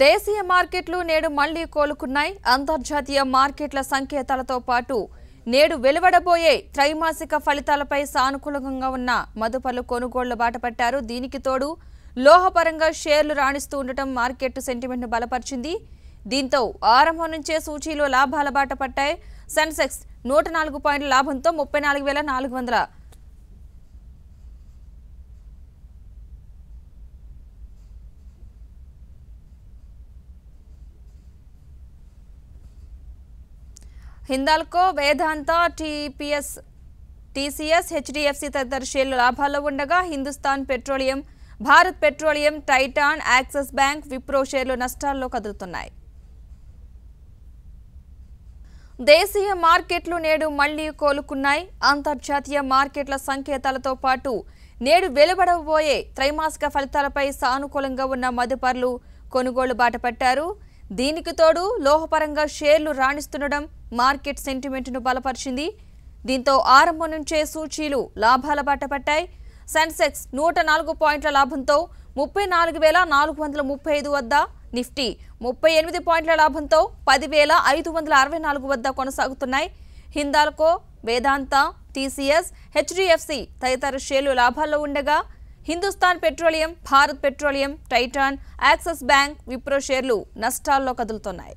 దేశీయ మార్కెట్లు నేడు మళ్ళీ కోలుకున్నాయి. అంతర్జాతీయ మార్కెట్ల సంకేతాలతో పాటు నేడు వెలువడబోయే త్రైమాసిక ఫలితాలపై సానుకూలంగా ఉన్న మదుపర్లు కొనుగోళ్ళు బాటపట్టారు. దీనికి తోడు లోహపరంగా షేర్లు రాణిస్తూ ఉండటం మార్కెట్ సెంటిమెంట్ను బలపరిచింది. దీంతో ఆరంభం నుంచే సూచీలు లాభాల బాట పట్టాయి. సెన్సెక్స్ నూట నాలుగు పాయింట్ల లాభంతో ముప్పై నాలుగు వేల నాలుగు వందల Hindalco Vedanta TPS TCS HDFC తదితర షేర్లు లాభాల్లో ఉండగా Hindustan Petroleum Bharat Petroleum Titan Axis Bank Wipro షేర్లు నష్టాల్లో కదులుతున్నాయి. దేశీయ మార్కెట్లు నేడు మళ్ళీ కోలుకున్నాయి. అంతర్జాతీయ మార్కెట్ల సంకేతాలతో పాటు నేడు వెలువడబోయే త్రైమాసిక ఫలితాలపై సానుకూలంగా ఉన్న మదుపర్లు కొనుగోలు బాటపట్టారు దీనికి తోడు లోహపరంగా షేర్లు రాణిస్తుండడం మార్కెట్ సెంటిమెంట్ను బలపరిచింది. దీంతో ఆరంభం నుంచే సూచీలు లాభాల బాట పట్టాయి. సెన్సెక్స్ నూట నాలుగు పాయింట్ల లాభంతో ముప్పై నాలుగు వేల నాలుగు వందల ముప్పై ఐదు వద్ద నిఫ్టీ ముప్పై ఎనిమిది పాయింట్ల లాభంతో పదివేల ఐదు వందల అరవై నాలుగు వద్ద కొనసాగుతున్నాయి. హిందాల్కో వేదాంత టీసీఎస్ హెచ్డిఎఫ్సి తదితర షేర్లు లాభాల్లో ఉండగా Hindustan Petroleum Bharat Petroleum Titan Axis Bank Wipro షేర్లు నష్టాల్లో కదులుతున్నాయి.